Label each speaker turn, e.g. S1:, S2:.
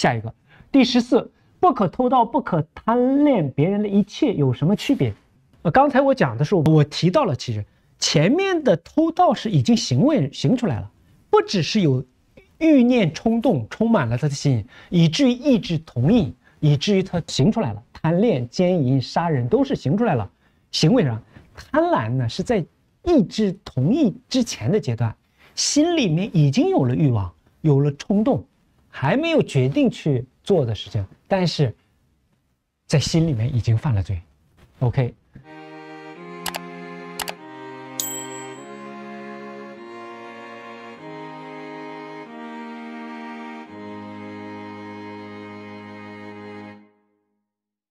S1: 下一个，第十四，不可偷盗，不可贪恋别人的一切，有什么区别？呃，刚才我讲的时候，我提到了，其实前面的偷盗是已经行为行出来了，不只是有欲念冲动充满了他的心，以至于意志同意，以至于他行出来了，贪恋、奸淫、杀人都是行出来了。行为上，贪婪呢是在意志同意之前的阶段，心里面已经有了欲望，有了冲动。还没有决定去做的事情，但是在心里面已经犯了罪。OK，